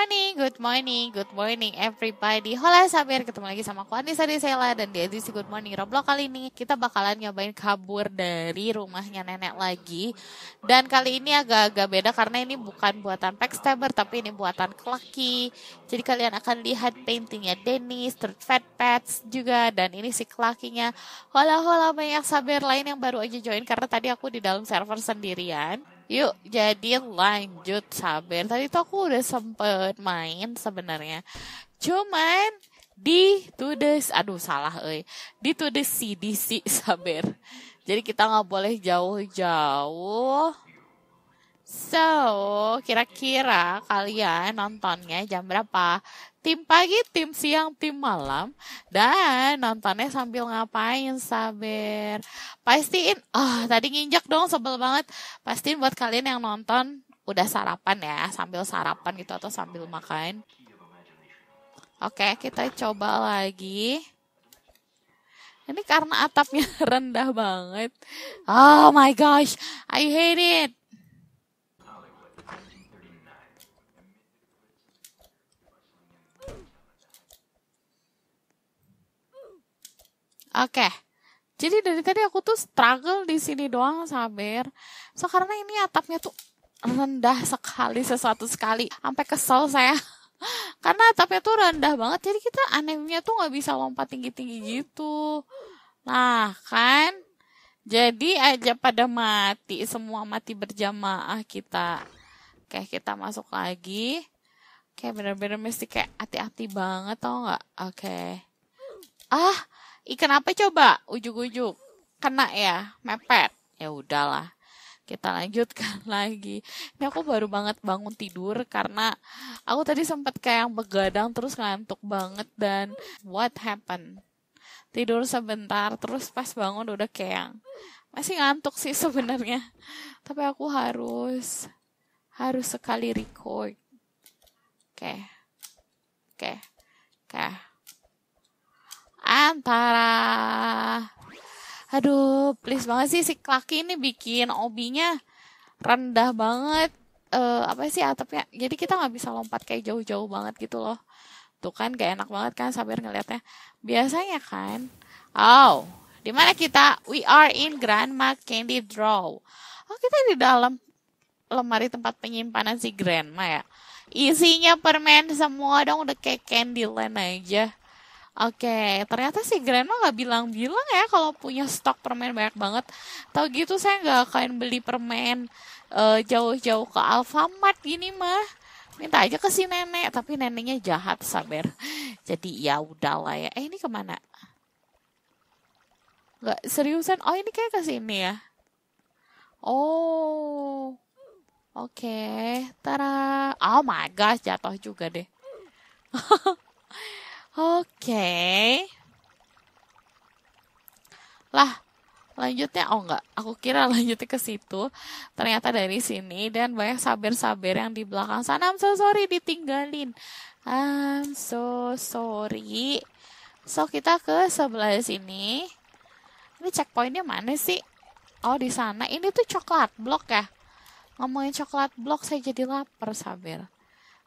morning, good morning, good morning everybody. Hola Sabir, ketemu lagi sama aku Anissa Desela dan di edisi Good Morning Roblox kali ini kita bakalan nyobain kabur dari rumahnya nenek lagi. Dan kali ini agak-agak beda karena ini bukan buatan Backstabber tapi ini buatan Clucky. Jadi kalian akan lihat paintingnya Dennis, terus Fat Pets juga dan ini si Clucky-nya. Hola-hola banyak Sabir lain yang baru aja join karena tadi aku di dalam server sendirian. Yuk, jadi lanjut sabar. Tadi tuh aku udah sempet main sebenarnya. Cuman di the aduh salah eh di the CDC sabar. Jadi kita nggak boleh jauh-jauh. So, kira-kira kalian nontonnya jam berapa? Tim pagi, tim siang, tim malam. Dan nontonnya sambil ngapain, sabar. Pastiin, oh tadi nginjak dong, sebel banget. Pastiin buat kalian yang nonton, udah sarapan ya, sambil sarapan gitu atau sambil makan. Oke, kita coba lagi. Ini karena atapnya rendah banget. Oh my gosh, I hate it. Oke. Okay. Jadi dari tadi aku tuh struggle di sini doang sabar. So karena ini atapnya tuh rendah sekali sesuatu sekali. Sampai kesel saya. karena atapnya tuh rendah banget. Jadi kita anehnya tuh nggak bisa lompat tinggi-tinggi gitu. Nah kan. Jadi aja pada mati. Semua mati berjamaah kita. Oke kita masuk lagi. Kayak bener-bener mesti kayak hati-hati banget tau nggak? Oke. Ah, Ikan apa coba? Ujuk-ujuk. Kena ya, mepet. Ya udahlah. Kita lanjutkan lagi. Ini aku baru banget bangun tidur karena aku tadi sempat kayak begadang terus ngantuk banget dan what happened? Tidur sebentar terus pas bangun udah kayak masih ngantuk sih sebenarnya. Tapi aku harus harus sekali record. Oke. Okay. Oke. Okay. Oke. Okay antara aduh please banget sih si Klaki ini bikin obinya rendah banget. Uh, apa sih atapnya? Jadi kita nggak bisa lompat kayak jauh-jauh banget gitu loh. Tuh kan gak enak banget kan sabar ngeliatnya. Biasanya kan oh di mana kita? We are in grandma candy draw. Oh kita di dalam lemari tempat penyimpanan si grandma ya? Isinya permen semua dong udah kayak Candyland aja Oke, ternyata si Grandma nggak bilang-bilang ya kalau punya stok permen banyak banget. Tahu gitu saya nggak akan beli permen uh, jauh-jauh ke Alfamart gini mah. Minta aja ke si nenek, tapi neneknya jahat sabar. Jadi ya udahlah ya. Eh ini ke mana? Gak seriusan? Oh ini kayak ke sini ya. Oh, oke. Okay. Tara. Oh my gosh, jatuh juga deh. Oke. Lah, lanjutnya oh enggak, aku kira lanjutnya ke situ. Ternyata dari sini dan banyak sabar-sabar yang di belakang sana. I'm so sorry ditinggalin. I'm so sorry. So kita ke sebelah sini. Ini checkpointnya mana sih? Oh di sana. Ini tuh coklat blok ya. Ngomongin coklat blok saya jadi lapar sabar.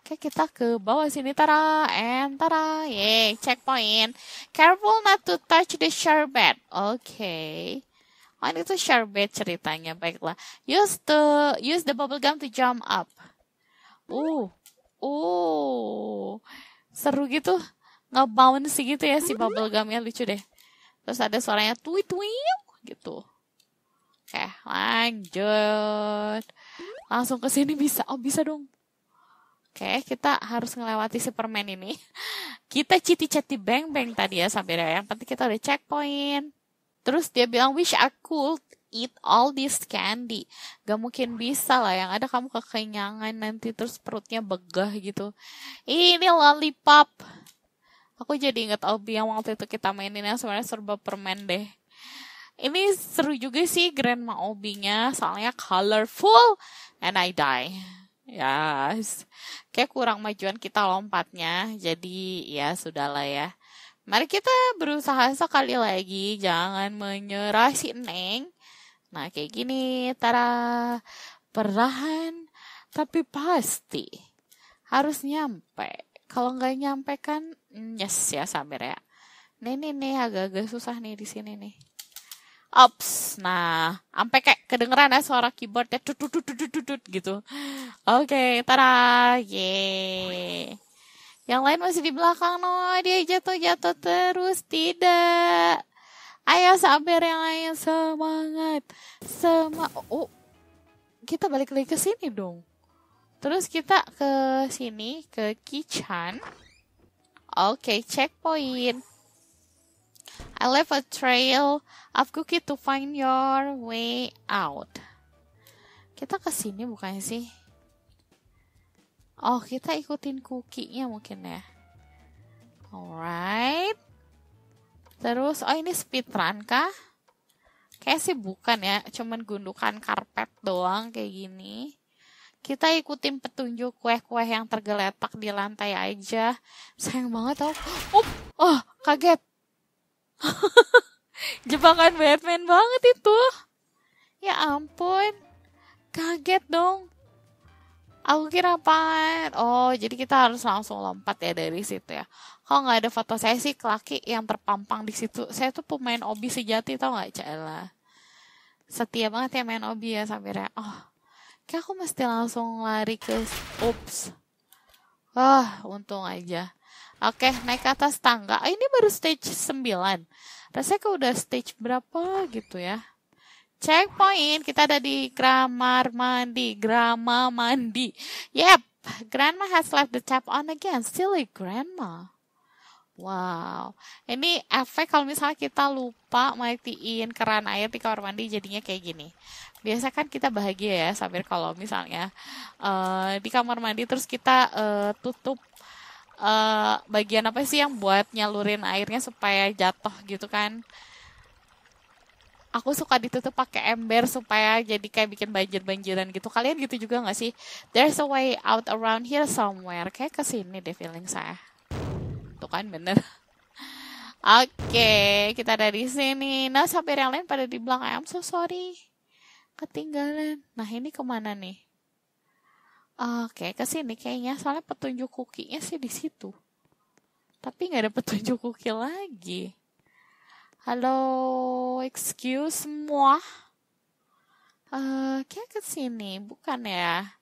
Oke, kita ke bawah sini. Tara, and tara. Yeay, checkpoint. Careful not to touch the sherbet. Oke. Okay. Oh, ini tuh sherbet ceritanya. Baiklah. Use the use the bubble gum to jump up. Uh. Uh. Seru gitu. Nge-bounce gitu ya si bubble gumnya lucu deh. Terus ada suaranya tui tui gitu. Oke, lanjut. Langsung ke sini bisa. Oh, bisa dong. Oke, kita harus ngelewati si permen ini. Kita citi-citi beng-beng tadi ya sampai ya. Yang penting kita udah checkpoint. Terus dia bilang, wish I could eat all this candy. Gak mungkin bisa lah. Yang ada kamu kekenyangan nanti terus perutnya begah gitu. Ini lollipop. Aku jadi inget Obi yang waktu itu kita mainin yang sebenarnya serba permen deh. Ini seru juga sih Grandma Obi-nya. Soalnya colorful. And I die. Yes. Kayak kurang majuan kita lompatnya. Jadi ya sudahlah ya. Mari kita berusaha sekali lagi. Jangan menyerah si Neng. Nah kayak gini. Tara. Perlahan. Tapi pasti. harus nyampe kalau nggak nyampe kan yes ya sabar ya nih nih nih agak-agak susah nih di sini nih Ops, nah, sampai kayak kedengeran ya suara keyboardnya tut tut tut tut tut, tut gitu. Oke, okay, tara, ye. Yang lain masih di belakang, no, dia jatuh-jatuh terus, tidak. Ayo sabar yang lain semangat, semangat. Oh, kita balik lagi ke sini dong. Terus kita ke sini ke kitchen. Oke, okay, checkpoint. I left a trail of cookie to find your way out. Kita ke sini bukannya sih? Oh, kita ikutin cookie-nya mungkin ya. Alright. Terus, oh ini speedrun kah? Kayak sih bukan ya, cuman gundukan karpet doang kayak gini. Kita ikutin petunjuk kue-kue yang tergeletak di lantai aja. Sayang banget tau. Oh, oh kaget. Jebakan Batman banget itu. Ya ampun. Kaget dong. Aku kira apaan? Oh, jadi kita harus langsung lompat ya dari situ ya. Kalau nggak ada foto saya sih laki yang terpampang di situ. Saya tuh pemain obi sejati tau nggak Cela? Setia banget ya main obi ya sampai ya. Oh, kayak aku mesti langsung lari ke ups. Wah, untung aja. Oke, naik ke atas tangga. Ah, ini baru stage 9. Rasanya kok udah stage berapa gitu ya. Checkpoint, kita ada di Gramar Mandi. Grama Mandi. Yep, Grandma has left the tap on again. Silly Grandma. Wow, ini efek kalau misalnya kita lupa matiin keran air di kamar mandi jadinya kayak gini. Biasa kan kita bahagia ya, sambil kalau misalnya uh, di kamar mandi terus kita uh, tutup uh, bagian apa sih yang buat nyalurin airnya supaya jatuh gitu kan aku suka ditutup pakai ember supaya jadi kayak bikin banjir-banjiran gitu. Kalian gitu juga nggak sih? There's a way out around here somewhere. Kayak ke sini deh feeling saya. Tuh kan bener. Oke, okay, kita dari sini. Nah, sampai yang lain pada di belakang. I'm so sorry. Ketinggalan. Nah, ini ke mana nih? Oke, ke sini kayaknya soalnya petunjuk kukinya sih di situ. Tapi nggak ada petunjuk cookie lagi. Halo, excuse moi. Uh, kayak ke sini, bukan ya?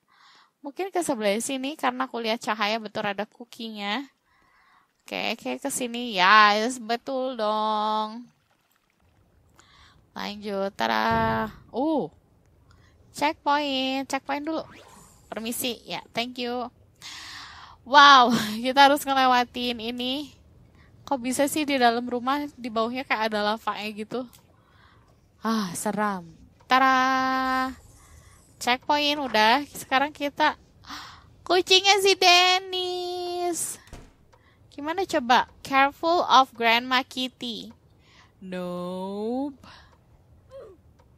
Mungkin ke sebelah sini karena aku lihat cahaya betul ada kukinya. Oke, kayak ke sini. Ya, yes, betul dong. Lanjut, tara. Uh, checkpoint, checkpoint dulu permisi ya thank you wow kita harus ngelewatin ini kok bisa sih di dalam rumah di bawahnya kayak ada lava gitu? Ah seram. Tara! Checkpoint udah. Sekarang kita kucingnya si Dennis. Gimana coba? Careful of grandma kitty. Nope.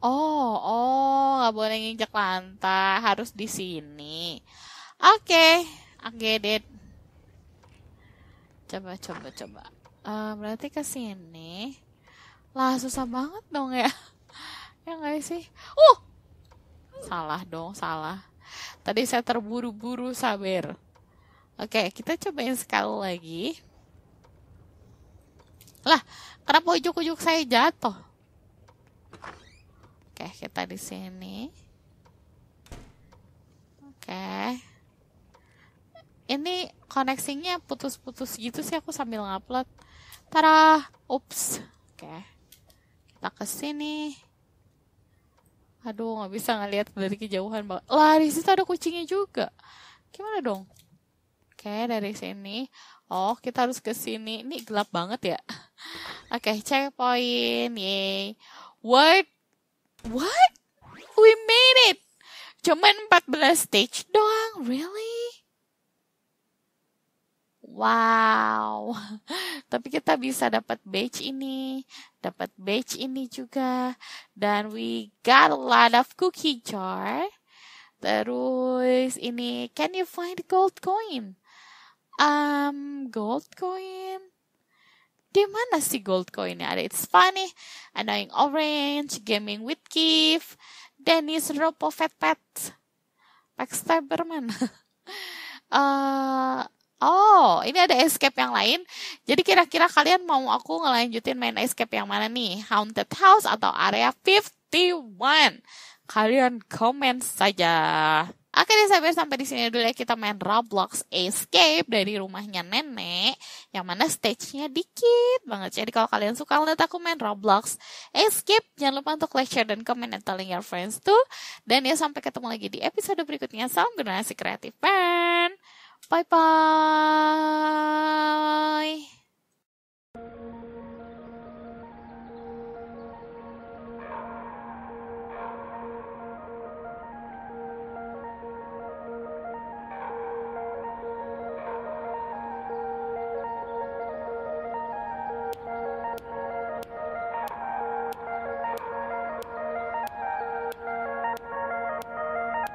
Oh, oh, nggak boleh nginjak lantai, harus di sini. Oke, okay, I get it. Coba, coba, coba. Uh, berarti ke sini. Lah, susah banget dong ya. ya nggak sih? Uh, salah dong, salah. Tadi saya terburu-buru sabar. Oke, kita cobain sekali lagi. Lah, kenapa ujuk-ujuk saya jatuh? Oke, kita di sini. Oke. Ini koneksinya putus-putus gitu sih aku sambil ngupload. Tara, ups. Oke. Kita ke sini. Aduh, nggak bisa ngeliat dari kejauhan banget. Lah, di situ ada kucingnya juga. Gimana dong? Oke, dari sini. Oh, kita harus ke sini. Ini gelap banget ya. Oke, checkpoint. Yay. What What? We made it! Cuman 14 stage doang, really? Wow. Tapi kita bisa dapat badge ini, dapat badge ini juga. Dan we got a lot of cookie jar. Terus ini, can you find gold coin? Um, gold coin? Di mana sih gold coinnya ada? It's funny, annoying orange, gaming with Keith, Dennis Ropo Fat Pet, Backstabber mana? uh, Oh, ini ada escape yang lain. Jadi kira-kira kalian mau aku ngelanjutin main escape yang mana nih? Haunted House atau Area 51? Kalian komen saja. Oke deh sabar sampai di sini dulu ya kita main Roblox Escape dari rumahnya nenek yang mana stage-nya dikit banget. Jadi kalau kalian suka lihat aku main Roblox Escape jangan lupa untuk like, share dan comment and telling your friends tuh. Dan ya sampai ketemu lagi di episode berikutnya. Salam generasi kreatif pen. バイバーイ。